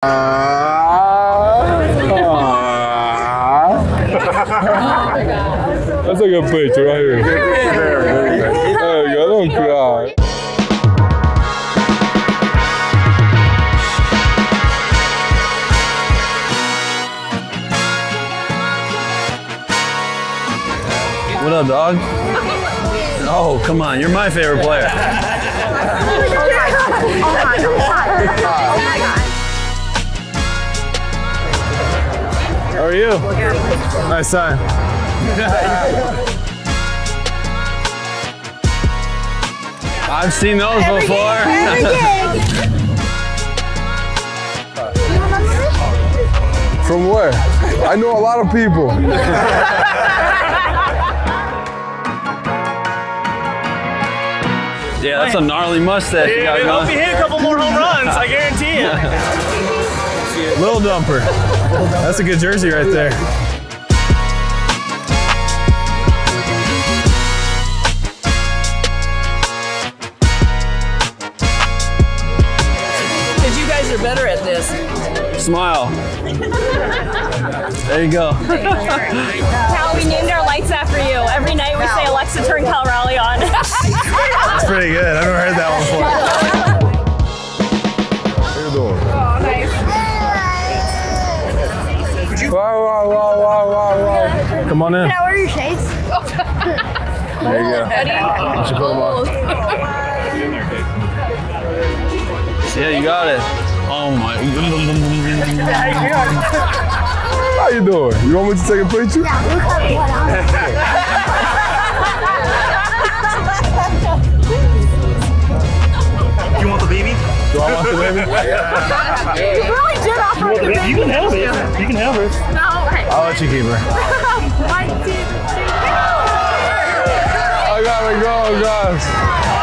Ah. That's like a good picture right here. There you go. Don't cry. What up, dog? Oh, come on. You're my favorite player. Are you? Nice time. I've seen those before. From where? I know a lot of people. yeah, that's a gnarly mustache you got Dude, hope you hit a couple more home runs. I guarantee it. Little Dumper. That's a good jersey right there. Because you guys are better at this. Smile. There you go. Cal, we named our lights after you. Every Come on in. Can I wear your shades? There you go. You should put them on. Yeah, you got it. Oh my. How you doing? You want me to take a picture? You want the baby? Do I want the baby? You really did offer me the You can have it. You can have it. No, I'll let you keep her. One, two, three, go! I gotta go, guys.